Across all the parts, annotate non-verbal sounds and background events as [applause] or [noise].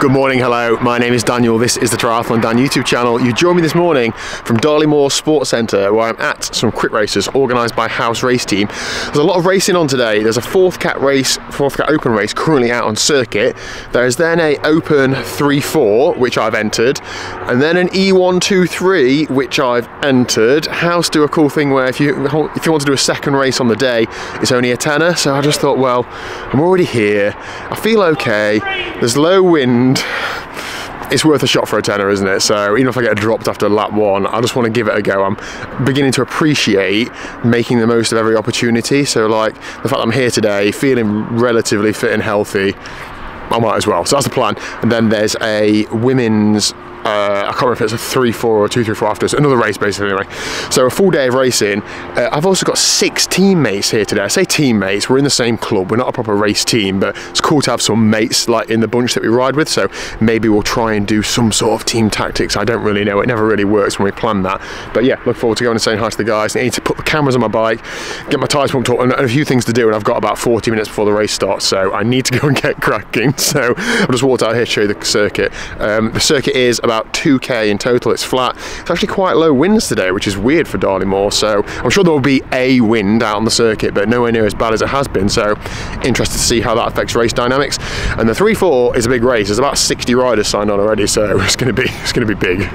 Good morning, hello. My name is Daniel. This is the Triathlon Dan YouTube channel. You join me this morning from Darley Moor Sports Centre where I'm at some quick races organised by House Race Team. There's a lot of racing on today. There's a fourth cat race, fourth cat open race currently out on circuit. There's then a open 3-4 which I've entered and then an E123 which I've entered. House do a cool thing where if you if you want to do a second race on the day it's only a tenner so I just thought well I'm already here. I feel okay. There's low wind it's worth a shot for a tenner, isn't it? So even if I get dropped after lap one, I just want to give it a go. I'm beginning to appreciate making the most of every opportunity. So like the fact I'm here today, feeling relatively fit and healthy, I might as well. So that's the plan. And then there's a women's uh, I can't remember if it's a 3 4 or 2 3 4 after. It's another race basically anyway. So a full day of racing. Uh, I've also got six teammates here today. I say teammates, we're in the same club. We're not a proper race team, but it's cool to have some mates like in the bunch that we ride with. So maybe we'll try and do some sort of team tactics. I don't really know. It never really works when we plan that. But yeah, look forward to going and saying hi to the guys. I need to put the cameras on my bike, get my tyres pumped up, and a few things to do. And I've got about 40 minutes before the race starts, so I need to go and get [laughs] cracking. So I'll just walk out here to show you the circuit. Um, the circuit is about 2k in total. It's flat. It's actually quite low winds today, which is weird for Darley Moor. So I'm sure there will be a wind out on the circuit, but nowhere near as bad as it has been. So interested to see how that affects race dynamics. And the 3-4 is a big race. There's about 60 riders signed on already, so [laughs] it's going to be it's going to be big.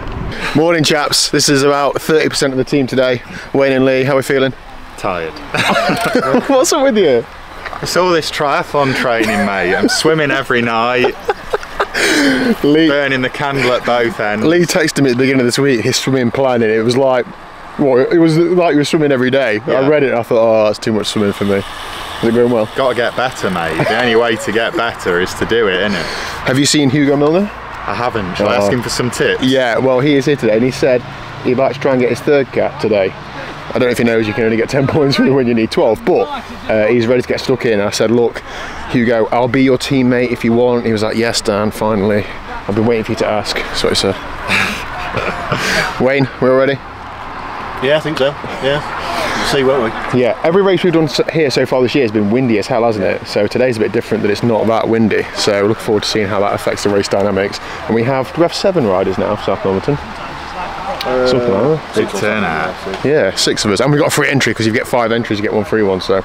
Morning, chaps. This is about 30% of the team today. Wayne and Lee, how are we feeling? Tired. [laughs] What's up with you? It's all this triathlon training, mate. I'm swimming every night. Lee, [laughs] burning the candle at both ends. Lee texted me at the beginning of this week his swimming plan, and it was like, well, it was like you were swimming every day. Yeah. I read it, and I thought, oh, that's too much swimming for me. Is it going well? Got to get better, mate. the only way to get better is to do it, isn't it? Have you seen Hugo Milner? I haven't. Shall oh. I ask oh. him for some tips? Yeah, well, he is here today, and he said he'd like to try and get his third cat today. I don't know if he knows you can only get 10 [laughs] points when you need 12, but uh, he's ready to get stuck in. I said, look, Hugo, I'll be your teammate if you want. He was like, yes, Dan, finally. I've been waiting for you to ask. So he said. [laughs] Wayne, we're all ready? Yeah, I think so. Yeah. We'll see, won't we? Yeah, every race we've done here so far this year has been windy as hell, hasn't it? So today's a bit different that it's not that windy. So we look forward to seeing how that affects the race dynamics. And we have, we have seven riders now for South Normanton? Uh, Something like that. Big turnout. Yeah, six of us. And we've got a free entry because if you get five entries, you get one free one. So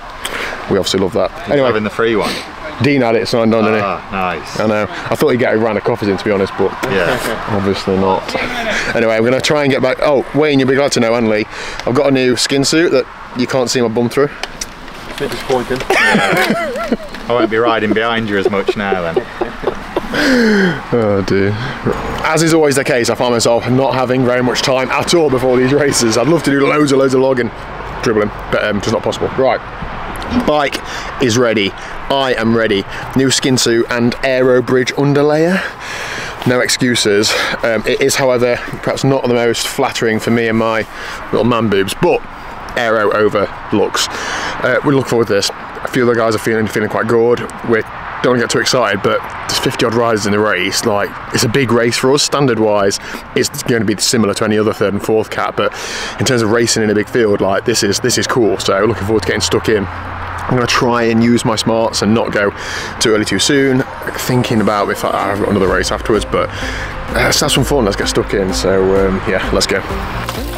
we obviously love that. He's anyway, having the free one. Dean had it signed on, didn't he? Ah, nice. I know. I thought he'd get a round of coffees in, to be honest, but yeah, [laughs] obviously not. Anyway, I'm going to try and get back. Oh, Wayne, you'll be glad to know, Anne Lee, I've got a new skin suit that you can't see my bum through. A bit disappointing. I won't be riding behind you as much now then. [laughs] oh dear. As is always the case, I find myself not having very much time at all before these races. I'd love to do loads and loads of vlogging, dribbling, but um, just not possible. Right, bike is ready. I am ready. New skin suit and aero bridge underlayer. No excuses. Um, it is, however, perhaps not the most flattering for me and my little man boobs, but aero over looks. Uh, we look forward to this. A few of the guys are feeling feeling quite good. We're don't want to get too excited, but there's 50 odd riders in the race. Like, it's a big race for us. Standard wise, it's going to be similar to any other third and fourth cat, but in terms of racing in a big field, like this is this is cool. So looking forward to getting stuck in. I'm going to try and use my smarts and not go too early too soon. Thinking about if I, have got another race afterwards, but uh, let's have some fun. Let's get stuck in. So um, yeah, let's go.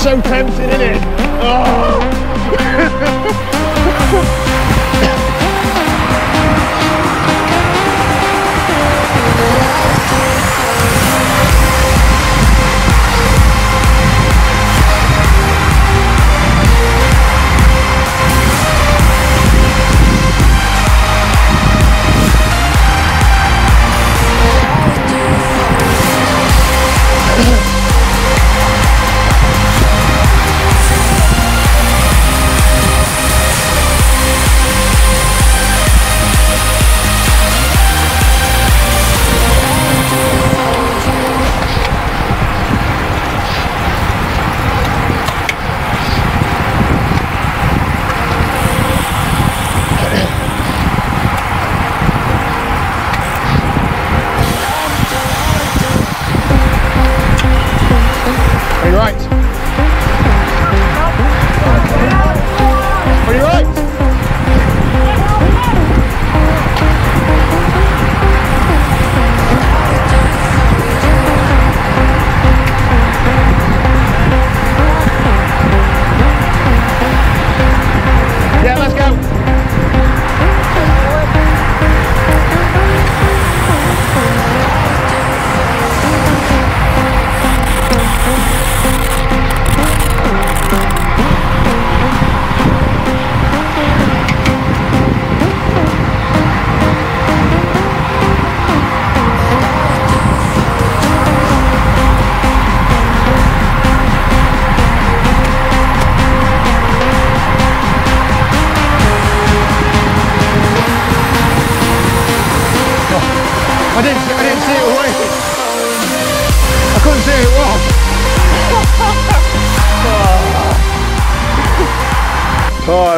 So tempting, isn't it? Oh. [laughs]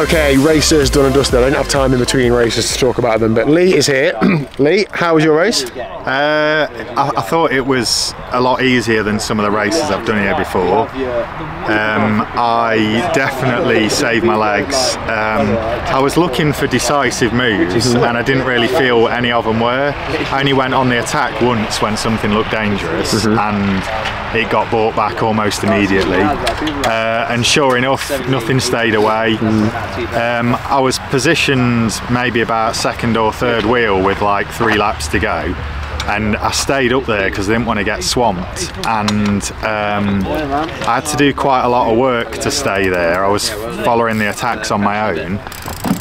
okay, races done and dusted. I don't have time in between races to talk about them, but Lee is here. [clears throat] Lee, how was your race? Uh, I, I thought it was a lot easier than some of the races I've done here before. Um, I definitely saved my legs. Um, I was looking for decisive moves and I didn't really feel any of them were. I only went on the attack once when something looked dangerous and it got brought back almost immediately. Uh, and sure enough, nothing stayed away. Um, I was positioned maybe about second or third wheel with like three laps to go. And I stayed up there because I didn't want to get swamped, and um, I had to do quite a lot of work to stay there. I was following the attacks on my own,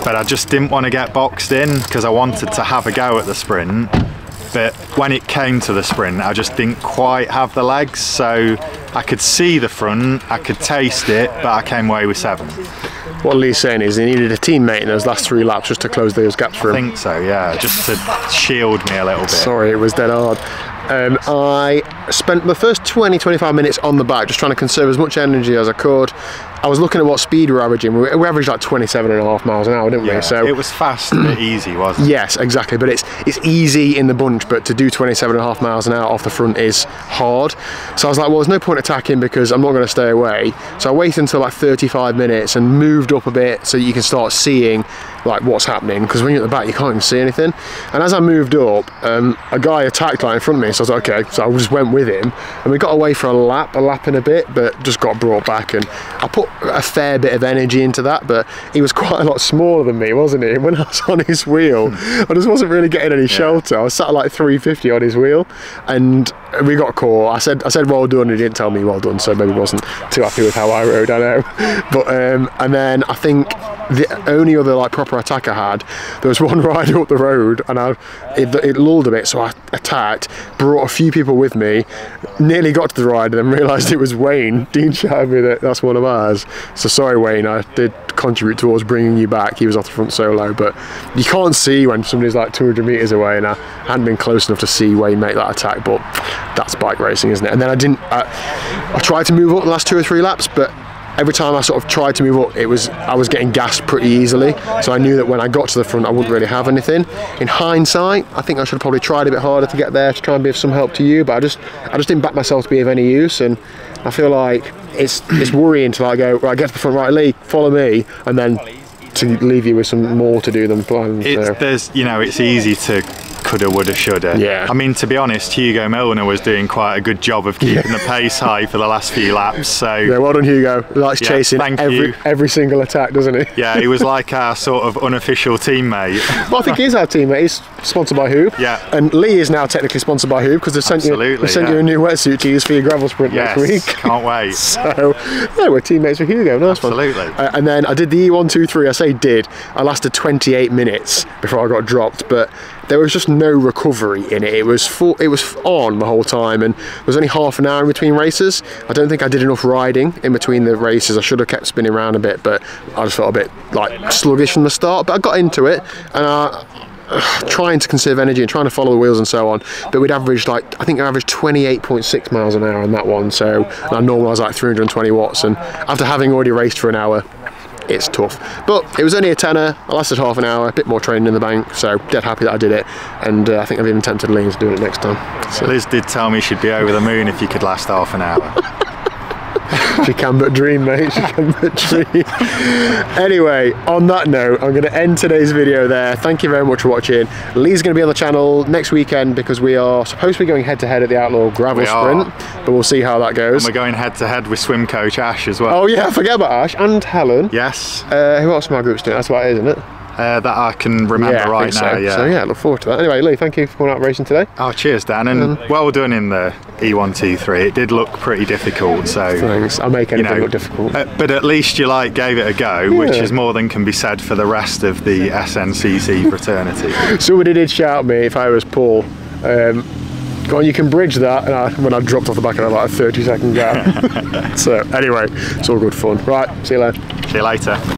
but I just didn't want to get boxed in because I wanted to have a go at the sprint. But when it came to the sprint, I just didn't quite have the legs, so I could see the front, I could taste it, but I came away with seven. What Lee's saying is he needed a teammate in those last three laps just to close those gaps for I him. think so, yeah, just to shield me a little bit. Sorry, it was dead hard. Um, I spent the first 20 25 minutes on the bike just trying to conserve as much energy as I could. I was looking at what speed we're averaging. We we averaged like 27 and a half miles an hour, didn't Yeah, we? So it was fast but [clears throat] easy, wasn't it? Yes, exactly. But it's it's easy in the bunch, but to do 27 and a half miles an hour off the front is hard. So I was like, well, there's no point attacking because I'm not going to stay away. So I waited until like 35 minutes and moved up a bit so you can start seeing like what's happening because when you're at the back you can't even see anything. And as I moved up, um, a guy attacked like in front of me, so I was like, okay. So I just went with him, and we got away for a lap, a lap and a bit, but just got brought back. And I put a fair bit of energy into that, but he was [laughs] quite a lot smaller than me, wasn't he? [laughs] When I was on his wheel, I just wasn't really getting any shelter. I was sat at like 350 on his wheel, and we got caught. I said, I said, well done. And he didn't tell me well done, so maybe wasn't too happy with how I rode. I know, [laughs] but um, and then I think the only other like proper attack I had, there was [laughs] one rider up the road, and I it, it lulled a bit, so I attacked, brought a few people with me, nearly got to the rider, then realised it was Wayne. [laughs] Dean shouted me that that's one of ours. So sorry, Wayne. I did contribute towards bringing you back. He was off the front solo, but you can't see when somebody's like 200 meters away, and I hadn't been close enough to see Wayne make that attack. But that's bike racing, isn't it? And then I didn't. I, I tried to move up the last two or three laps, but every time I sort of tried to move up, it was I was getting gassed pretty easily. So I knew that when I got to the front, I wouldn't really have anything. In hindsight, I think I should have probably tried a bit harder to get there to try and be of some help to you. But I just I just didn't back myself to be of any use, and I feel like it's it's worrying to like go right, get to the front, right, Lee, follow me, and then to leave you with some more to do than planned. So. there's, you know, it's easy to coulda, woulda, shoulda. Yeah. I mean, to be honest, Hugo Milner was doing quite a good job of keeping the pace high for the last few laps. So [laughs] Yeah, well done, Hugo. Likes Yeah, chasing thank every you. every single attack, doesn't he? yeah, he was like [laughs] our sort of unofficial teammate. Well, I think he's our teammate. He's sponsored by HUUB. Yeah. And Lee is now technically sponsored by HUUB because they've sent you they sent yeah. you a new wetsuit to use for your gravel sprint yes, next week. can't wait. [laughs] So yeah, we're teammates with Hugo. Nice Absolutely. one. Uh, and then I did the E123. I say did. I lasted 28 minutes before I got dropped, but there was just no recovery in it. It was full, it was on the whole time, and there was only half an hour in between races. I don't think I did enough riding in between the races. I should have kept spinning around a bit, but I just felt a bit like sluggish from the start. But I got into it, and I [sighs] trying to conserve energy and trying to follow the wheels and so on. But we'd averaged like I think I averaged 28.6 miles an hour on that one. So and I normally was like 320 watts, and after having already raced for an hour. It's tough, but it was only a tenner. I lasted half an hour, a bit more training in the bank, so dead happy that I did it. And uh, I think I've even tempted Lee to doing it next time. So Liz did tell me she'd be over the moon if you could last half an hour. [laughs] [laughs] she can but dream, mate. She can but dream. anyway, on that note, I'm going to end today's video there. Thank you very much for watching. Lee's going to be on the channel next weekend because we are supposed to be going head to head at the Outlaw Gravel We are. Sprint, but we'll see how that goes. And We're going head to head with swim coach Ash as well. Oh yeah, forget about Ash and Helen. Yes, Uh, who else my group's doing? That's about it, isn't it? Uh, that I can remember yeah, right now. so. Yeah. So yeah, look forward to that. Anyway, Lee, thank you for coming out racing today. Oh, cheers, Dan, and well done in the E123. It did look pretty difficult, so Thanks. I'll make you anything know, look difficult. uh, but at least you like gave it a go, which is more than can be said for the rest of the SNCC [laughs] fraternity. Somebody did shout me if I was Paul. Um, go on, you can bridge that. And I, when I dropped off the back, I had like a 30 second gap. [laughs] so anyway, it's all good fun. Right, see you later. See you later.